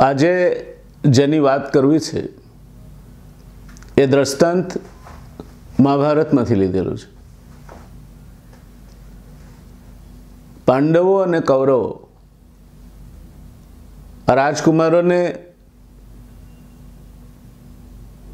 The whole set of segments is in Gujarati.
આજે જેની વાત કરવી છે, એ દ્રષ્ટાંત મહાભારતમાંથી લીધેલું છે. પાંડવો અને કૌરવો રાજકુમારોને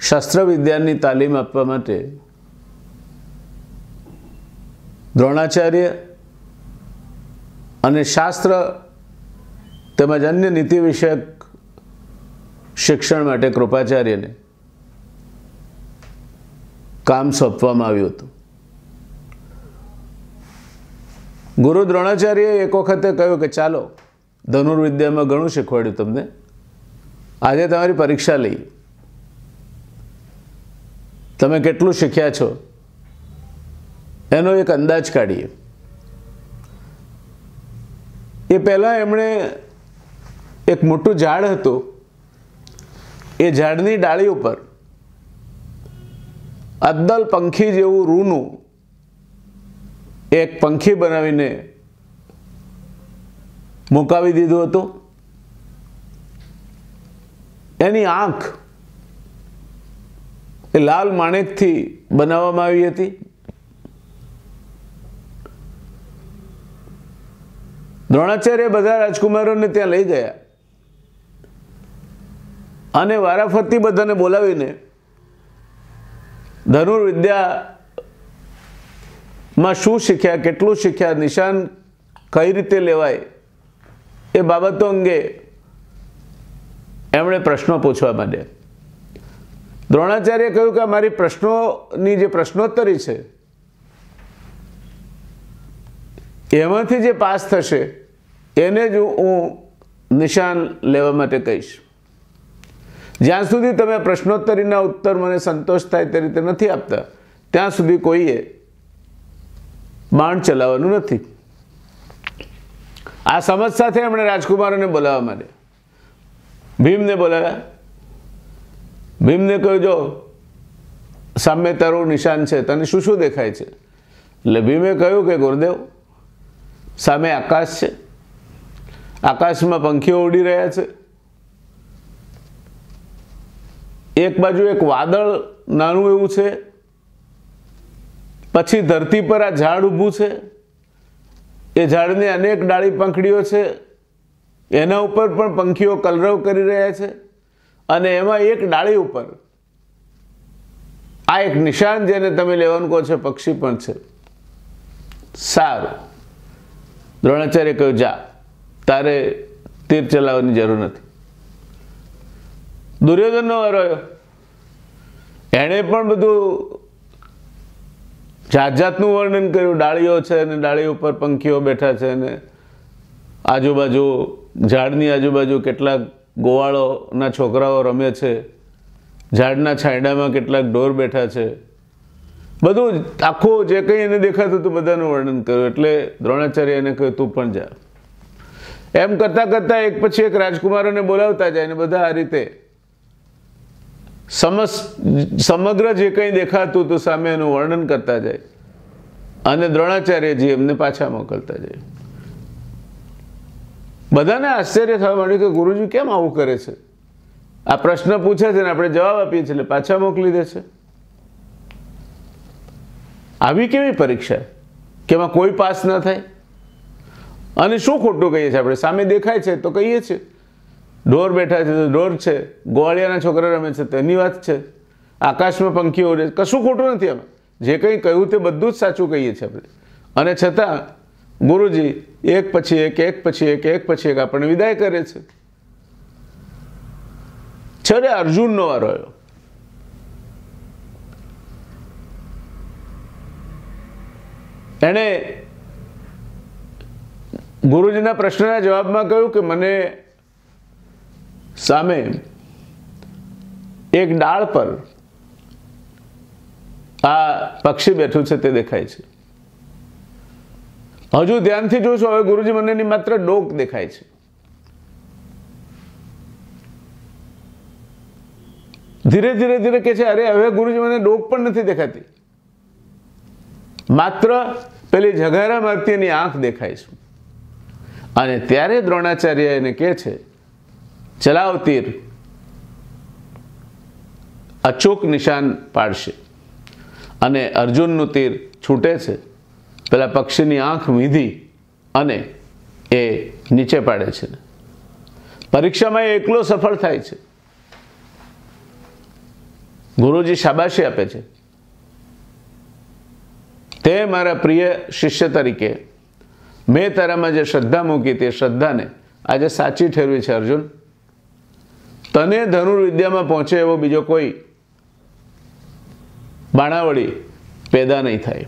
શસ્ત્રવિદ્યાની તાલીમ આપવા માટે દ્રોણાચાર્ય અને શાસ્ત્ર તેમજ અન્ય નીતિ વિષયક શિક્ષણ માટે કૃપાચાર્યને કામ સોંપવામાં આવ્યું હતું. ગુરુ દ્રોણાચાર્યએ એક વખતે કહ્યું કે ચાલો, ધનુર્વિદ્યામાં ઘણું શીખવાડ્યું તમને. આજે તમારી પરીક્ષા લઈ. તમે કેટલું શીખ્યા છો? એનો એક અંદાજ કાઢીએ. એ પહેલાં એમણે એક મોટું ઝાડ હતું. એ ઝાડની ડાળી ઉપર અદ્દલ પંખી જેવું રૂનું એક પંખી બનાવીને મુકાવી દીધું હતું. એની આંખ એ લાલ માણેકથી બનાવવામાં આવી હતી. દ્રોણાચાર્ય બધા રાજકુમારોને ત્યાં લઈ ગયા. અને વારાફરતી બધાને બોલાવીને ધનુર્વિદ્યામાં શું શીખ્યા, કેટલું શીખ્યા, નિશાન કઈ રીતે લેવાય, એ બાબતો અંગે એમણે પ્રશ્નો પૂછવા માંડ્યા. દ્રોણાચાર્ય કહ્યું કે મારી પ્રશ્નોની જે પ્રશ્નોત્તરી છે, એમાંથી જે પાસ થશે, એને જ હું નિશાન લેવા માટે કહીશ. જ્યાં સુધી તમે પ્રશ્નોત્તરીના ઉત્તર મને સંતોષ થાય તે રીતે નથી આપતા, ત્યાં સુધી કોઈએ બાણ ચલાવવાનું નથી. આ સમજ સાથે એમણે રાજકુમારોને બોલાવવા માંડ્યા. ભીમને બોલાવ્યા. ભીમને કહ્યું, જો, સામે તારું નિશાન છે, તને શું શું દેખાય છે? એટલે ભીમે કહ્યું કે, ગુરુદેવ, સામે આકાશ છે. આકાશમાં પંખીઓ ઉડી રહ્યા છે. એક બાજુ એક વાદળ નાનું એવું છે, પછી ધરતી પર આ ઝાડ ઊભું છે. એ ઝાડની અનેક ડાળી પંખડીઓ છે. એના ઉપર પણ પંખીઓ કલરવ કરી રહ્યા છે અને એમાં એક ડાળી ઉપર આ એક નિશાન જેને તમે લેવાનું કહો છો, પક્ષી પણ છે. સારું. દ્રોણાચાર્ય કહ્યું, જા, તારે તીર ચલાવવાની જરૂર નથી. દુર્યોધનનો રહ્યો. એણે પણ બધું જાત જાતનું વર્ણન કર્યું. ડાળીઓ છે અને ડાળી ઉપર પંખીઓ બેઠા છે અને આજુબાજુ ઝાડની આજુબાજુ કેટલાક ગોવાળોના છોકરાઓ રમે છે. ઝાડના છાંયડામાં કેટલાક ઢોર બેઠા છે. બધું આખું જે કંઈ એને દેખાતું હતું બધાનું વર્ણન કર્યું. એટલે દ્રોણાચાર્ય એને કહ્યું, તું પણ જા. એમ કરતાં કરતાં એક પછી એક રાજકુમારોને બોલાવતા જાય ને બધા આ રીતે સમસ, સમગ્ર જે કંઈ દેખાતું હતું સામે એનું વર્ણન કરતા જાય. અને દ્રોણાચાર્યજી એમને પાછા મોકલતા જાય. બધાને આશ્ચર્ય થવા માંડ્યું કે ગુરુજી કેમ આવું કરે છે? આ પ્રશ્ન પૂછે છે ને આપણે જવાબ આપીએ છીએ એટલે પાછા મોકલી દે છે. આવી કેવી પરીક્ષા? કે એમાં કોઈ પાસ ન થાય? અને શું ખોટું કહીએ છીએ આપણે? સામે દેખાય છે તો કહીએ છીએ. ઢોર બેઠા છે તો ઢોર છે. ગોવાળિયાના છોકરા રમે છે, તેની વાત છે. આકાશમાં પંખીઓ ઉડે કશું ખોટું નથી અમે જે કંઈ કહ્યું તે બધું જ સાચું કહીએ છીએ આપણે. અને છતાં, ગુરુજી, એક પછી એક એક પછી એક એક પછી એક આપણને વિદાય કરે છે. છેલ્લે અર્જુનનો વારો આવ્યો. એણે ગુરુજીના પ્રશ્નના જવાબમાં કહ્યું કે મને સામે એક ડાળ પર આ પક્ષી બેઠું છે તે દેખાય છે. હજુ ધ્યાનથી જોશો, હવે ગુરુજી મને ની માત્ર ડોક દેખાય છે. ધીરે ધીરે ધીરે કે છે, અરે, હવે ગુરુજી મને ડોક પણ નથી દેખાતી. માત્ર પેલી જગારા મારતી એની આંખ દેખાય છે. અને ત્યારે દ્રોણાચાર્ય એને કહે છે ચલાવ તીર. અચૂક નિશાન પાડશે. અને અર્જુનનું તીર છૂટે છે. પેલા પક્ષીની આંખ મીધી અને એ નીચે પાડે છે. પરીક્ષામાં એ એકલો સફળ થાય છે. ગુરુજી શાબાશી આપે છે. તે મારા પ્રિય શિષ્ય તરીકે મેં તારામાં જે શ્રદ્ધા મૂકી તે શ્રદ્ધાને આજે સાચી ઠેરવી છે, અર્જુન. તને ધનુર્વિદ્યામાં પહોંચે એવો બીજો કોઈ બાણાવળી પેદા નહીં થાય.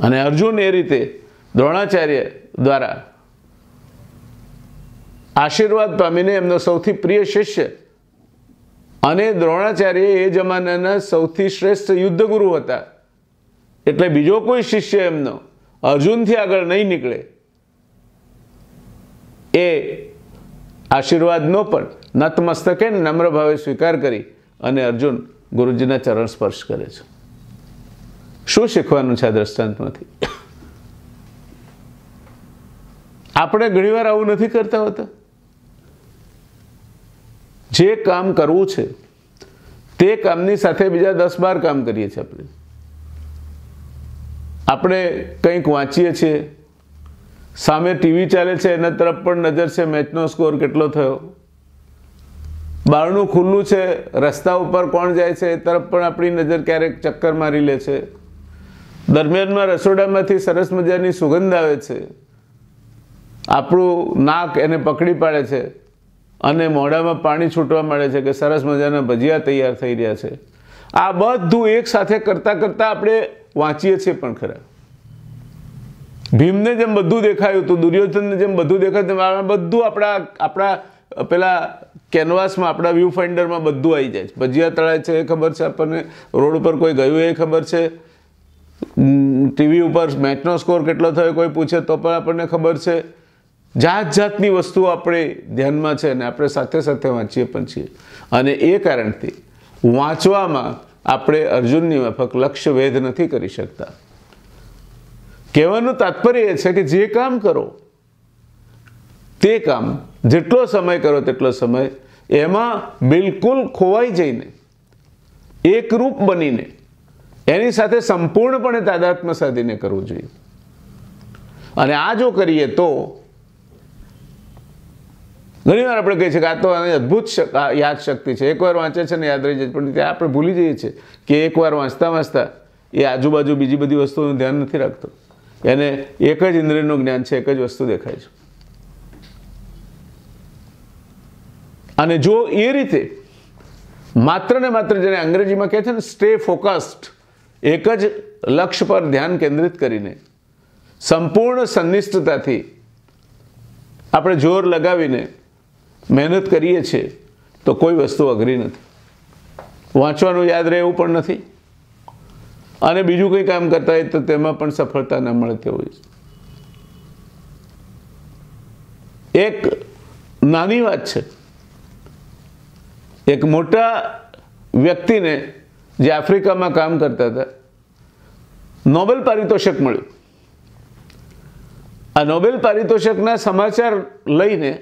અને અર્જુન એ રીતે દ્રોણાચાર્ય દ્વારા આશીર્વાદ પામીને એમનો સૌથી પ્રિય શિષ્ય અને દ્રોણાચાર્ય એ જમાનાના સૌથી શ્રેષ્ઠ યુદ્ધગુરુ હતા. એટલે બીજો કોઈ શિષ્ય એમનો અર્જુનથી આગળ નહીં નીકળે. એ આશીર્વાદનો પણ નતમસ્તકે નમ્ર ભાવે સ્વીકાર કરી અને અર્જુન ગુરુજીના ચરણ સ્પર્શ કરે છે. શું શીખવાનું છે આ દ્રષ્ટાંતમાંથી? આપણે ઘણીવાર આવું નથી કરતા હોતા. જે કામ કરવું છે, તે કામની સાથે બીજા દસ બાર કામ કરીએ છીએ આપણે. આપણે કંઈક વાંચીએ છીએ સામે ટીવી ચાલે છે, એના તરફ પણ નજર છે, મેચનો સ્કોર કેટલો થયો? બારણું ખુલ્લું છે, રસ્તા ઉપર કોણ જાય છે, એ તરફ પણ આપણી નજર ક્યારેક ચક્કર મારી લે છે. દરમિયાનમાં રસોડામાંથી સરસ મજાની સુગંધ આવે છે. આપણું નાક એને પકડી પાડે છે અને મોઢામાં પાણી છૂટવા મળે છે કે સરસ મજાના ભજીયા તૈયાર થઈ રહ્યા છે. આ બધું એક સાથે કરતાં કરતાં આપણે વાંચીએ છીએ પણ ખરા. ભીમને જેમ બધું દેખાયું હતું, દુર્યોધનને જેમ બધું દેખાયું બધું આપણા આપણા પેલા કેનવાસમાં, આપણા વ્યૂ ફાઇન્ડરમાં બધું આવી જાય છે. ભજીયા તળાય છે એ ખબર છે આપણને. રોડ ઉપર કોઈ ગયું એ ખબર છે. ટીવી ઉપર મેચનો સ્કોર કેટલો થયો કોઈ પૂછે તો પણ આપણને ખબર છે. જાત જાતની વસ્તુઓ આપણે ધ્યાનમાં છે અને આપણે સાથે સાથે વાંચીએ પણ છીએ. અને એ કારણથી વાંચવામાં આપણે અર્જુનની માફક લક્ષ્ય વેધ નથી કરી શકતા. કહેવાનું તાત્પર્ય એ છે કે જે કામ કરો, તે કામ, જેટલો સમય કરો તેટલો સમય, એમાં બિલકુલ ખોવાઈ જઈને એકરૂપ બનીને, એની સાથે સંપૂર્ણપણે તાદાત્મ્ય સાધીને કરવું જોઈએ. અને આ જો કરીએ તો, ઘણીવાર આપણે કહીએ છીએ કે આ તો આની અદ્ભુત યાદ શક્તિ છે. એકવાર વાંચે છે ને યાદ રહી જાય પણ ત્યાં આપણે ભૂલી જઈએ છીએ કે એકવાર વાંચતા વાંચતા એ આજુબાજુ બીજી બધી વસ્તુઓનું ધ્યાન નથી રાખતો. એને એક જ ઇન્દ્રિયનું જ્ઞાન છે, એક જ વસ્તુ દેખાય છે. અને જો એ રીતે માત્ર ને માત્ર જેને અંગ્રેજીમાં કહે છે ને સ્ટે ફોકસ્ડ એક જ લક્ષ્ય પર ધ્યાન કેન્દ્રિત કરીને સંપૂર્ણ સંનિષ્ઠતાથી આપણે જોર લગાવીને મહેનત કરીએ છીએ, તો કોઈ વસ્તુ અઘરી નથી. વાંચવાનું યાદ રહે એવું પણ નથી. અને બીજું કંઈ કામ કરતા હોય તો તેમાં પણ સફળતા ન મળતી હોય એક નાની વાત છે. એક મોટા વ્યક્તિને જે આફ્રિકામાં કામ કરતા હતા, નોબેલ પારિતોષિક મળ્યું. આ નોબેલ પારિતોષિકના સમાચાર લઈને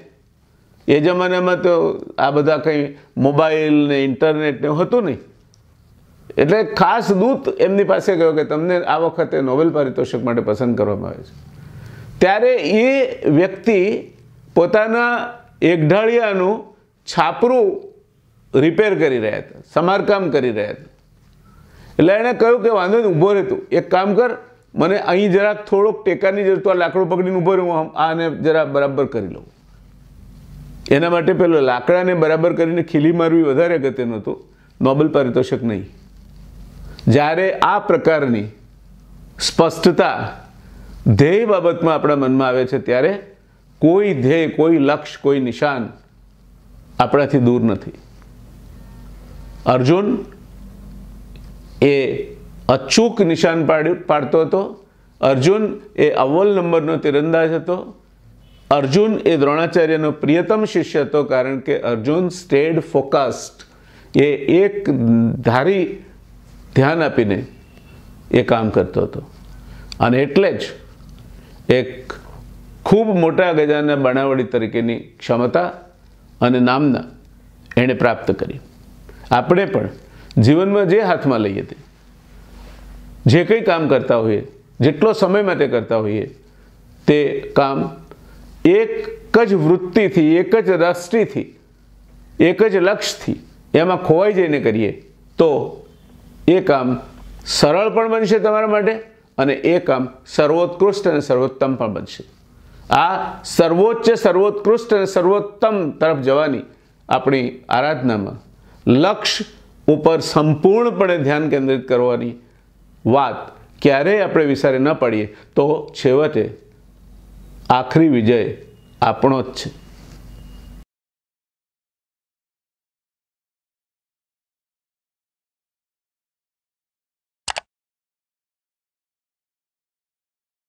એ જમાનામાં તો આ બધા કંઈ મોબાઈલ ને ઇન્ટરનેટ ને હતું નહીં. એટલે ખાસ દૂત એમની પાસે ગયો કે તમને આ વખતે નોબેલ પારિતોષિક માટે પસંદ કરવામાં આવે છે. ત્યારે એ વ્યક્તિ પોતાના એકઢાળિયાનું છાપરું રિપેર કરી રહ્યા હતા, સમારકામ કરી રહ્યા હતા. એટલે એણે કહ્યું કે વાંધો નહીં, ઊભો રહેતું. એક કામ કર, મને અહીં જરાક થોડોક ટેકાની જરૂર તો આ લાકડું પકડીને ઊભો રહ્યો હું આને જરા બરાબર કરી લઉં. એના માટે પેલો લાકડાને બરાબર કરીને ખીલી મારવી વધારે અગત્યનું હતું. નોબલ પારિતોષક નહીં. જ્યારે આ પ્રકારની સ્પષ્ટતા ધ્યેય બાબતમાં આપણા મનમાં આવે છે, ત્યારે કોઈ ધ્યેય, કોઈ લક્ષ્ય, કોઈ નિશાન આપણાથી દૂર નથી. અર્જુન એ અચૂક નિશાન પાડતો હતો. અર્જુન એ અવ્વલ નંબરનો તીરંદાજ હતો. અર્જુન એ દ્રોણાચાર્યનો પ્રિયતમ શિષ્ય હતો, કારણ કે અર્જુન સ્ટેડ ફોકસ્ડ. એ એક ધારી ધ્યાન આપીને એ કામ કરતો હતો. અને એટલે જ એક ખૂબ મોટા ગજાના બનાવડી તરીકેની ક્ષમતા અને નામના એણે પ્રાપ્ત કરી. આપણે પણ જીવનમાં જે હાથમાં લઈએ તે, જે કંઈ કામ કરતા હોઈએ, જેટલો સમય માટે કરતા હોઈએ, તે કામ એક જ વૃત્તિથી, એક જ દ્રષ્ટિથી એક જ લક્ષ્યથી એમાં ખોવાઈ જઈને કરીએ તો એ કામ સરળ પણ બનશે તમારા માટે અને એ કામ સર્વોત્કૃષ્ટ અને સર્વોત્તમ પણ બનશે. આ સર્વોચ્ચ, સર્વોત્કૃષ્ટ અને સર્વોત્તમ તરફ જવાની આપણી આરાધનામાં લક્ષ્ય ઉપર સંપૂર્ણપણે ધ્યાન કેન્દ્રિત કરવાની વાત ક્યારેય આપણે વિચારે ન પડીએ તો છેવટે આખરી વિજય આપણો જ છે.